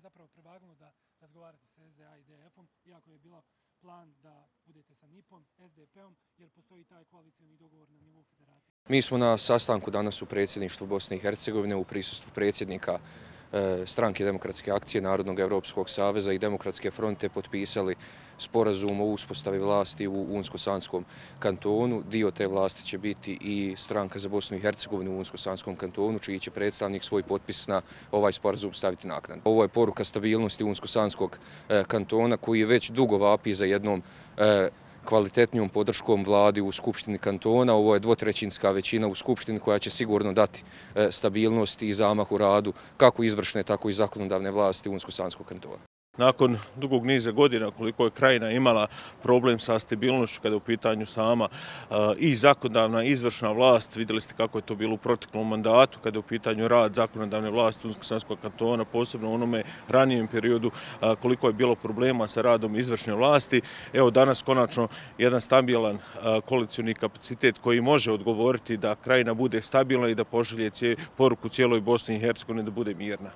je zapravo prevagnulo da razgovarate sa SDA i DF-om, iako je bilo plan da budete sa NIP-om, SDP-om, jer postoji taj koalicijani dogovor na nivou federacije? Mi smo na sastanku danas u predsjedništvu Bosne i Hercegovine u prisustvu predsjednika E, stranke demokratske akcije Narodnog Evropskog saveza i demokratske fronte potpisali sporazum o uspostavi vlasti u Unsko-Sanskom kantonu. Dio te vlasti će biti i stranka za Bosnu i Hercegovinu u Unsko-Sanskom kantonu, čiji će predstavnik svoj potpis na ovaj sporazum staviti naknad. Ovo je poruka stabilnosti Unsko-Sanskog e, kantona koji je već dugo vapi za jednom e, kvalitetnijom podrškom vladi u Skupštini kantona. Ovo je dvotrećinska većina u Skupštini koja će sigurno dati e, stabilnost i zamah u radu kako izvršne, tako i zakonodavne vlasti Unsko-Sanskog kantona nakon dugog niza godina koliko je krajina imala problem sa stabilnošću kada je u pitanju sama eh, i zakonodavna izvršna vlast, vidjeli ste kako je to bilo u proteklom mandatu kada je u pitanju rad zakonodavne vlasti Unsko-Sanskog kantona, posebno u onome ranijem periodu eh, koliko je bilo problema sa radom izvršne vlasti. Evo danas konačno jedan stabilan eh, koalicijni kapacitet koji može odgovoriti da krajina bude stabilna i da pošalje poruku cijeloj Bosni i Hercegovini da bude mirna.